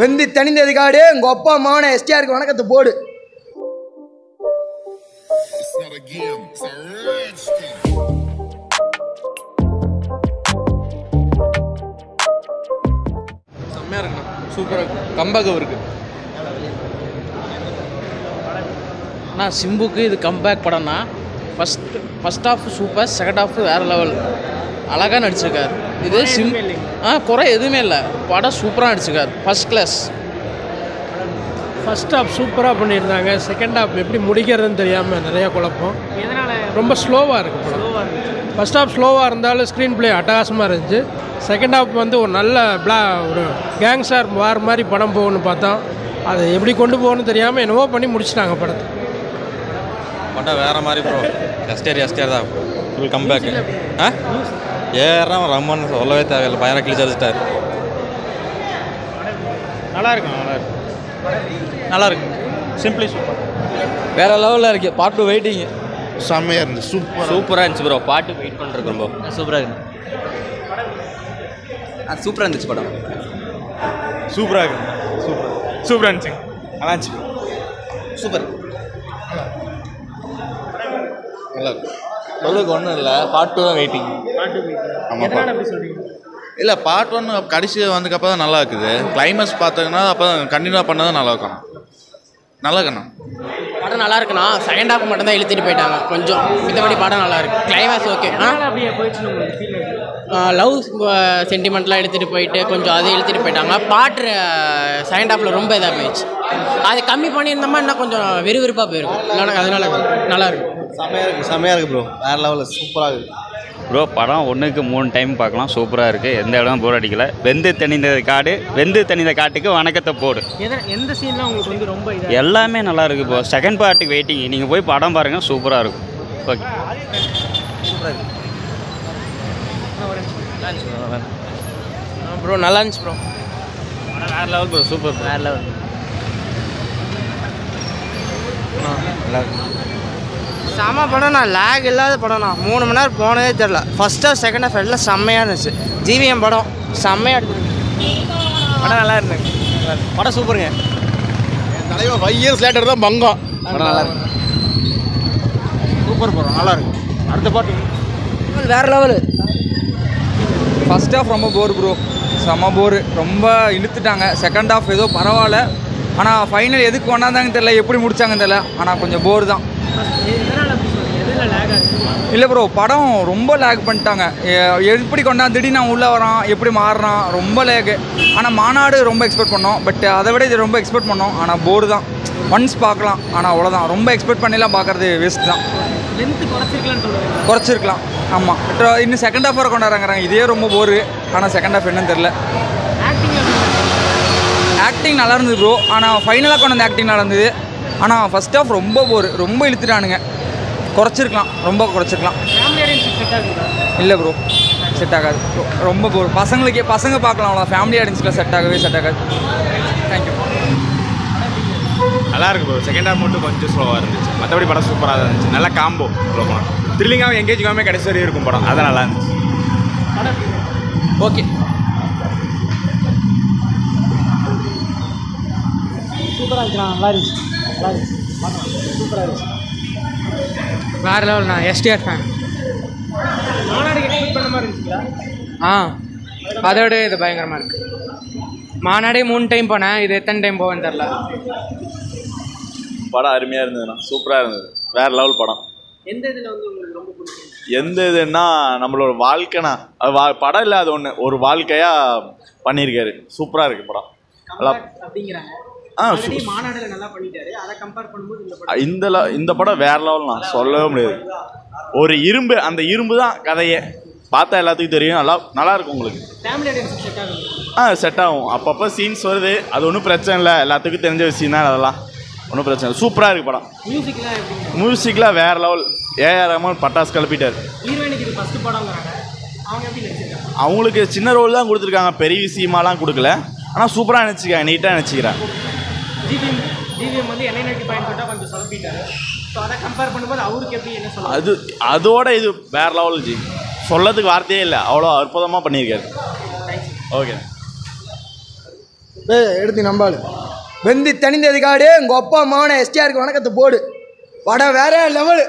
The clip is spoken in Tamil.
வெந்து தணிந்தது காடு. உங்க அப்பா அம்மாவன எஸ்டிஆருக்கு வணக்கத்தை போடு. செம்மையா செம்மையாக இருக்குண்ணா. சூப்பராக இருக்கு. கம்பேக் இருக்கு. அண்ணா சிம்புக்கு இது கம்பேக் படம்னா first first half super second half வேறு லெவல் அழகாக நடிச்சிருக்காரு. இது சிம் ஆ குறை எதுவுமே இல்லை. படம் சூப்பராக நடிச்சிருக்காரு. ஃபஸ்ட் கிளாஸ் ஃபர்ஸ்ட் ஹாஃப் சூப்பராக பண்ணியிருந்தாங்க. செகண்ட் ஹாஃப் எப்படி முடிக்கிறதுன்னு தெரியாமல் நிறையா குழப்பம். ரொம்ப ஸ்லோவாக இருக்கு படம். ஃபர்ஸ்ட் ஹாஃப் ஸ்லோவாக இருந்தாலும் ஸ்க்ரீன் ப்ளே அட்டகாசமாக இருந்துச்சு. செகண்ட் ஹாஃப் வந்து ஒரு நல்ல பிளா ஒரு கேங்ஸ்டார் வார் மாதிரி படம் போகணும்னு பார்த்தோம் அதை எப்படி கொண்டு போகணும்னு தெரியாமல் என்னவோ பண்ணி முடிச்சிட்டாங்க படத்தை. படம் வேற மாதிரி ப்ரோ எஸ்டிஆர் எஸ்டிஆர் தான். ஃபுல் கம்பேக் ஆ? ஏறாம் ரம்மன் சொல்லவே தேவையில்லை. பயங்கர கிழிச்சு அடிச்சிட்டார். நல்லா இருக்கும் நல்லா இருக்கு நல்லா இருக்கு சிம்பிளி சூப்பர் வேற லெவலில் இருக்கு. பார்ட் டூ வெயிட்டிங் செம்மையாக இருந்துச்சு. சூப்பர் சூப்பராக இருந்துச்சு ப்ரோ பாட்டு வெயிட் பண்ணிருக்கு ரொம்ப சூப்பராக இருக்கு. சூப்பராக இருந்துச்சு படம். சூப்பராக இருக்கு. சூப்பர் சூப்பராக இருந்துச்சு. நல்லா இருந்துச்சு சூப்பர் நல்லா இருக்கு. சொல்லுக்கு ஒன்றும் இல்லை. பார்ட் டூ தான் வெயிட்டிங் இல்லை பார்ட் ஒன் கடைசி வந்ததுக்கப்புறம் தான் நல்லா இருக்குது. கிளைமேக்ஸ் பார்த்தீங்கன்னா அப்போ கண்டினியூ பண்ணதான் நல்லா இருக்கும். நல்லா இருக்கண்ணா? படம் நல்லா இருக்குண்ணா. செகண்ட் ஹாஃப் மட்டும் தான் இழுத்துட்டு போயிட்டாங்க. கொஞ்சம். மித்தபடி படம் நல்லா இருக்கு. கிளைமேக்ஸ் ஓகே லவ் சென்டிமெண்ட்லாம் எடுத்துகிட்டு போயிட்டு கொஞ்சம் அதை இழுத்துட்டு போயிட்டாங்க. பாட்டு செகண்ட் ஹாஃபில் ரொம்ப இதாக போயிடுச்சு. அது கம்மி பண்ணியிருந்தோமா இன்னும் கொஞ்சம் விறுவிறுப்பாக போயிருக்கும். இல்லைனா அதனால நல்லா இருக்கு செம்மையாக இருக்கு செம்மையாக இருக்கு ப்ரோ வேற லெவலில் சூப்பராக இருக்கு. ப்ரோ படம் ஒன்றுக்கு மூணு டைம் பார்க்கலாம். சூப்பராக இருக்குது எந்த இடம் போர் அடிக்கல. வெந்து தணிந்த காடு வெந்து தணிந்த காட்டுக்கு வணக்கத்தை போடு. எந்த சீன்லாம் உங்களுக்கு வந்து ரொம்ப எல்லாமே நல்லா இருக்குது ப்ரோ செகண்ட் பார்ட்டுக்கு வெயிட்டிங் நீங்கள் போய் படம் பாருங்கள் சூப்பராக இருக்கும். ஓகே ப்ரோ நல்லா இருந்துச்சு ப்ரோ வேற லெவல் ப்ரோ சூப்பர் வேறு லெவல் செம படம்ண்ணா. லேக் இல்லாத படம்ண்ணா. மூணு மணி நேரம் போனதே தெரில ஃபஸ்ட் ஹாஃப் செகண்ட் ஹாஃப் எல்லாம் செம்மையாக இருந்துச்சு. ஜிவிஎம் படம் செம்மையாக எடுத்து படம் நல்லா இருந்துங்க படம் சூப்பருங்க. தலைவர் ஃபைவ் இயர்ஸ் லேட்டர் தான் பங்கம். படம் நல்லா இருக்கு சூப்பர் படம் நல்லா இருக்கு. அடுத்த பாட்டு. வேறு லெவலு ஃபஸ்ட் ஹாஃப் ரொம்ப போர் ப்ரோ செம போர் ரொம்ப இழுத்துட்டாங்க. செகண்ட் ஹாஃப் ஏதோ பரவாயில்ல. ஆனால் ஃபைனல் எதுக்கு கொண்டாந்தாங்கன்னு தெரியல. எப்படி முடிச்சாங்கன்னு தெரியல. ஆனால் கொஞ்சம் போர் தான். இல்லை ப்ரோ படம் ரொம்ப லேக் பண்ணிட்டாங்க. எப்படி கொண்டா திடீர்னு அவன் உள்ளே வரான் எப்படி மாறுறான் ரொம்ப லேகு ஆனால் மாநாடு ரொம்ப எக்ஸ்பெக்ட் பண்ணோம். பட் அதை விட இது ரொம்ப எக்ஸ்பெக்ட் பண்ணோம். ஆனால் போர் தான். ஒன்ஸ் பார்க்கலாம். ஆனால் அவ்வளோதான் ரொம்ப எக்ஸ்பெக்ட் பண்ணிலாம் பார்க்குறது வேஸ்ட் தான். குறைச்சிருக்கலாம். ஆமாம் இன்னும் செகண்ட் ஹாஃப் வர கொண்டாடுறாங்கிறாங்க. இதே ரொம்ப போர் ஆனால் செகண்ட் ஹாஃப் என்னன்னு தெரில ஆக்டிங் நல்லா இருந்தது ப்ரோ ஆனால் ஃபைனலாக கொண்டு வந்த ஆக்டிங் நல்லா இருந்தது. ஆனால் ஃபஸ்ட் ஹாஃப் ரொம்ப போர் ரொம்ப இழுத்துட்டானுங்க. குறைச்சிருக்கலாம் ரொம்ப குறைச்சிருக்கலாம். இல்லை ப்ரோ செட் ஆகாது. ரொம்ப போர் பசங்களுக்கே பசங்க பார்க்கலாம் அவ்வளோ ஃபேமிலி ஆடியன்ஸில் செட் ஆகவே செட் ஆகாது. தேங்க்யூ நல்லா இருக்கு ப்ரோ செகண்ட் ஹாஃப் மட்டும் கொஞ்சம் ஸ்லோவாக இருந்துச்சு. மற்றபடி படம் சூப்பராக தான் இருந்துச்சு. நல்லா காம்போ சொல்ல போனால் த்ரில்லிங்காகவும் எங்கேஜிங்காகவும் கடைசி வரையும் இருக்கும் படம். அதான் நல்லா இருந்துச்சு. ஓகே வேறு லெவல் நான் எஸ்டிஆர் ஃபேன் ஆ அதோட இது பயங்கரமாக இருக்கு. மாநாடே மூணு டைம் போனேன் இது எத்தனை டைம் போவேன்னு தெரில படம் அருமையாக இருந்ததுண்ணா சூப்பராக இருந்தது. வேற லெவல் படம். எந்த இதில் வந்து உங்களுக்கு ரொம்ப பிடிக்கும்? எந்த இதுன்னா நம்மளோட வாழ்க்கைனா அது வா படம் இல்லை அது ஒன்று ஒரு வாழ்க்கையாக பண்ணியிருக்காரு. சூப்பராக இருக்குது படம். நல்லா அப்படிங்கிறாங்க. ஆ இந்த இந்த படம் வேற லெவல்னா சொல்லவே முடியாது. ஒரு இரும்பு அந்த இரும்பு தான் கதையே. பார்த்தா எல்லாத்துக்கும் தெரியும். நல்லா நல்லா இருக்கும் உங்களுக்கு. ஆ செட் ஆகும். அப்பப்போ சீன்ஸ் வருது. அது ஒன்றும் பிரச்சனை இல்லை. எல்லாத்துக்கும் தெரிஞ்ச விஷயம் தான் அதெல்லாம். ஒன்றும் பிரச்சனை இல்லை. சூப்பராக இருக்குது படம். மியூசிக்லாம் வேற லெவல் ஏஆர் ரஹ்மான் பட்டாசு கிளப்பிட்டார் அவங்களுக்கு சின்ன ரோல் தான் கொடுத்துருக்காங்க. பெரிய விஷயமாலாம் கொடுக்கல. ஆனால் சூப்பராக நினச்சிக்கிறேன் நீட்டாக நினச்சிக்கிறேன் ஜிவிஎம் ஜிவிஎம் வந்து எண்ணெய் நோக்கி பயன்பட்டா கொஞ்சம் சொதப்பிட்டாரு ஸோ அதை கம்பேர் பண்ணும்போது அவருக்கு எப்படி என்ன சொல்லலாம் அது அதோட இது வேற லெவல் ஜி. சொல்லதுக்கு வார்த்தையே இல்லை. அவ்வளோ அற்புதமாக பண்ணியிருக்காரு. ஓகே எடுத்து நம்பாளு. வெந்து தனிந்தது காடு உங்கள் அப்பா அம்மாவனை எஸ்டிஆருக்கு வணக்கத்தை போடு. படம் வேற லெவலு